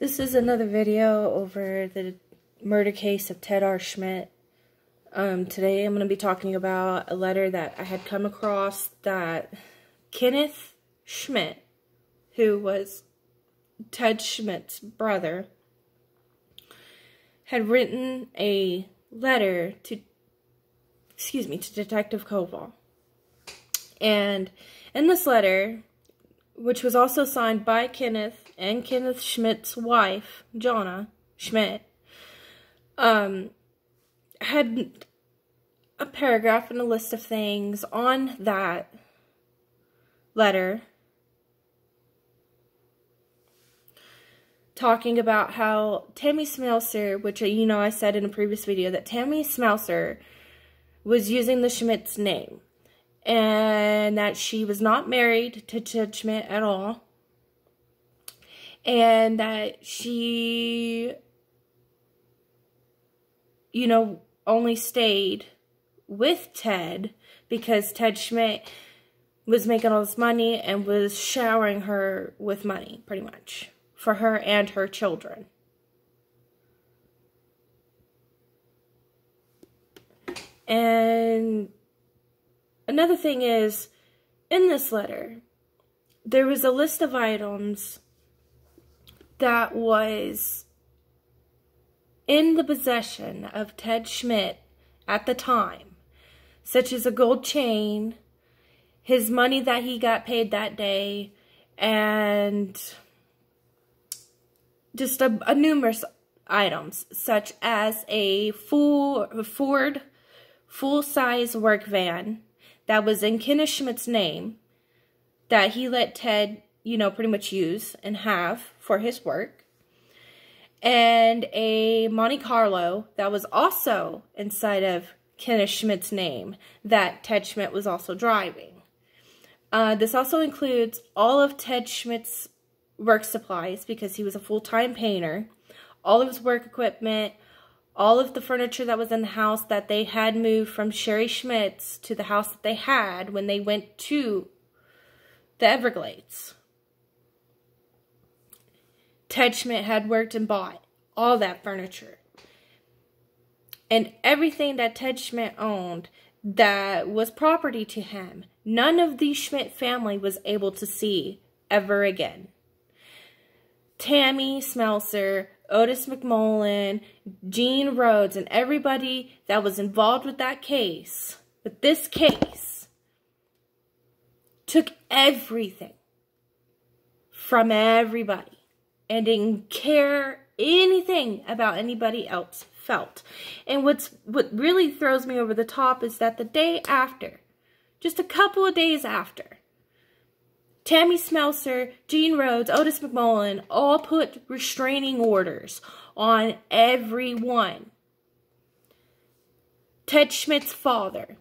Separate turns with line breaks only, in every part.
This is another video over the murder case of Ted R. Schmidt. Um, today I'm going to be talking about a letter that I had come across that Kenneth Schmidt, who was Ted Schmidt's brother, had written a letter to, excuse me, to Detective Koval. And in this letter, which was also signed by Kenneth and Kenneth Schmidt's wife, Jonna Schmidt, um, had a paragraph and a list of things on that letter talking about how Tammy Smelser, which you know I said in a previous video that Tammy Smelser was using the Schmidt's name and that she was not married to Ted Schmidt at all, and that she, you know, only stayed with Ted because Ted Schmidt was making all this money and was showering her with money, pretty much, for her and her children. And Another thing is, in this letter, there was a list of items that was in the possession of Ted Schmidt at the time, such as a gold chain, his money that he got paid that day, and just a, a numerous items, such as a full Ford full-size work van, that was in Kenneth Schmidt's name that he let Ted, you know, pretty much use and have for his work. And a Monte Carlo that was also inside of Kenneth Schmidt's name that Ted Schmidt was also driving. Uh, this also includes all of Ted Schmidt's work supplies because he was a full-time painter, all of his work equipment, all of the furniture that was in the house that they had moved from Sherry Schmidt's to the house that they had when they went to the Everglades. Ted had worked and bought all that furniture. And everything that Ted Schmidt owned that was property to him, none of the Schmidt family was able to see ever again. Tammy Smelser Otis McMullen, Gene Rhodes, and everybody that was involved with that case, with this case, took everything from everybody and didn't care anything about anybody else felt. And what's what really throws me over the top is that the day after, just a couple of days after, Tammy Smelser, Gene Rhodes, Otis McMullen all put restraining orders on everyone. Ted Schmidt's father,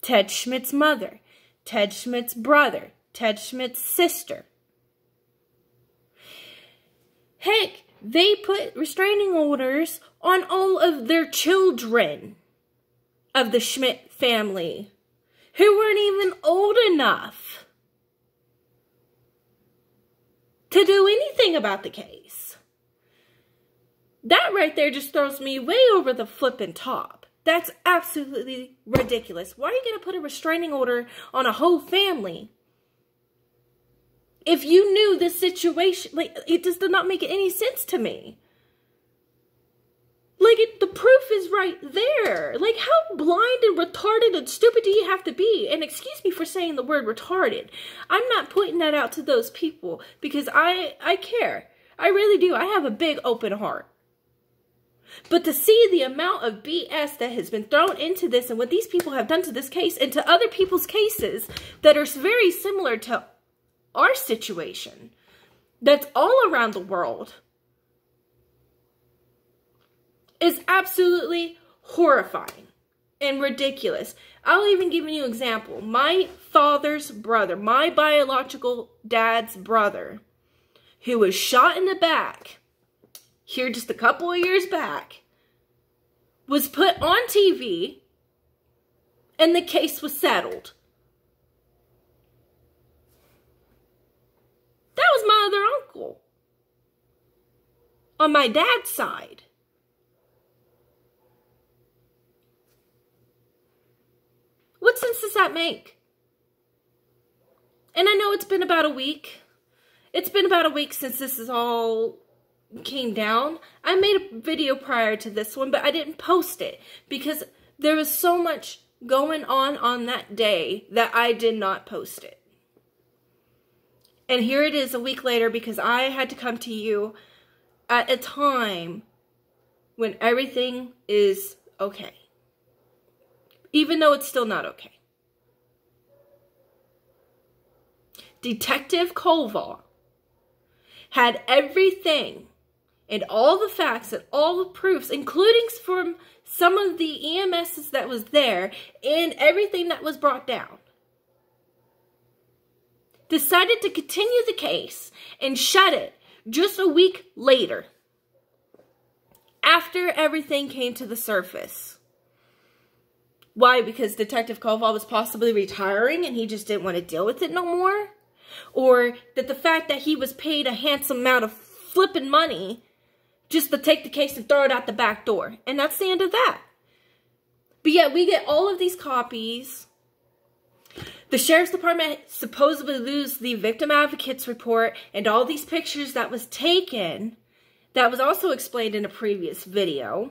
Ted Schmidt's mother, Ted Schmidt's brother, Ted Schmidt's sister. Heck, they put restraining orders on all of their children of the Schmidt family who weren't even old enough to do anything about the case. That right there just throws me way over the flipping top. That's absolutely ridiculous. Why are you going to put a restraining order on a whole family? If you knew this situation, like, it just did not make any sense to me. Like, it, the proof is right there. Like, how blind and retarded and stupid do you have to be? And excuse me for saying the word retarded. I'm not pointing that out to those people because I, I care. I really do. I have a big open heart. But to see the amount of BS that has been thrown into this and what these people have done to this case and to other people's cases that are very similar to our situation, that's all around the world is absolutely horrifying and ridiculous. I'll even give you an example. My father's brother, my biological dad's brother, who was shot in the back here just a couple of years back, was put on TV and the case was settled. Was uncle on my dad's side. What sense does that make? And I know it's been about a week. It's been about a week since this is all came down. I made a video prior to this one, but I didn't post it because there was so much going on on that day that I did not post it. And here it is a week later because I had to come to you at a time when everything is okay. Even though it's still not okay. Detective Koval had everything and all the facts and all the proofs, including from some of the EMSs that was there and everything that was brought down, decided to continue the case and shut it just a week later after everything came to the surface. Why? Because Detective Koval was possibly retiring and he just didn't want to deal with it no more? Or that the fact that he was paid a handsome amount of flipping money just to take the case and throw it out the back door. And that's the end of that. But yet we get all of these copies. The sheriff's department supposedly lose the victim advocates report and all these pictures that was taken that was also explained in a previous video.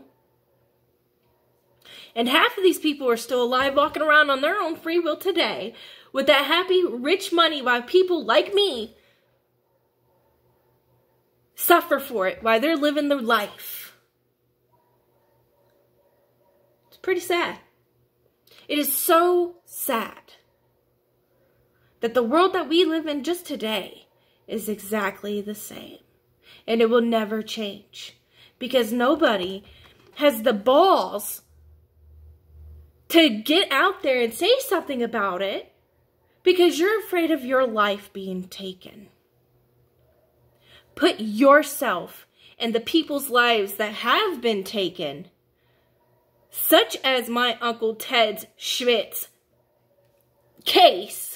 And half of these people are still alive walking around on their own free will today with that happy, rich money while people like me suffer for it while they're living their life. It's pretty sad. It is so sad that the world that we live in just today is exactly the same. And it will never change because nobody has the balls to get out there and say something about it because you're afraid of your life being taken. Put yourself in the people's lives that have been taken, such as my Uncle Ted Schmidt case,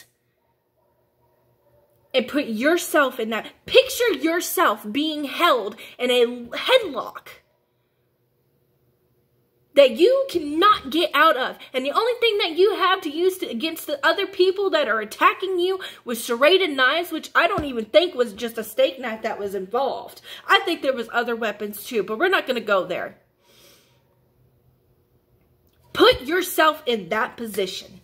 and put yourself in that. Picture yourself being held in a headlock that you cannot get out of. And the only thing that you have to use to, against the other people that are attacking you with serrated knives, which I don't even think was just a steak knife that was involved. I think there was other weapons too, but we're not going to go there. Put yourself in that position.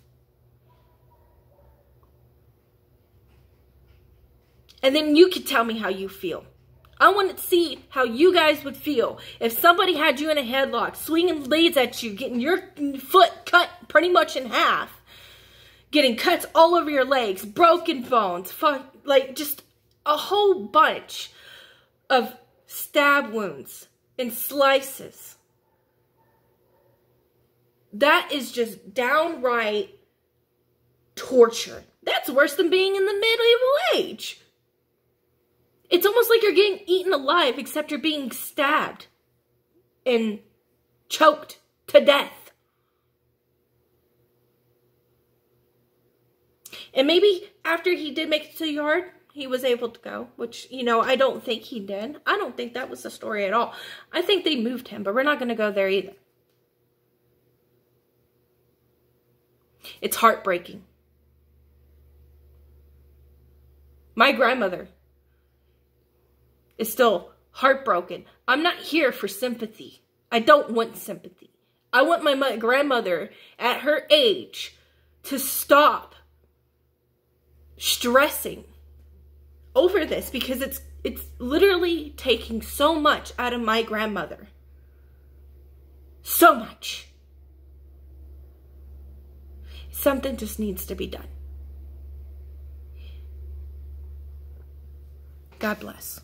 And then you can tell me how you feel. I want to see how you guys would feel if somebody had you in a headlock, swinging blades at you, getting your foot cut pretty much in half, getting cuts all over your legs, broken bones, like just a whole bunch of stab wounds and slices. That is just downright torture. That's worse than being in the medieval age. It's almost like you're getting eaten alive, except you're being stabbed and choked to death. And maybe after he did make it to the yard, he was able to go, which, you know, I don't think he did. I don't think that was the story at all. I think they moved him, but we're not going to go there either. It's heartbreaking. My grandmother is still heartbroken. I'm not here for sympathy. I don't want sympathy. I want my grandmother at her age to stop stressing over this because it's it's literally taking so much out of my grandmother. So much. Something just needs to be done. God bless.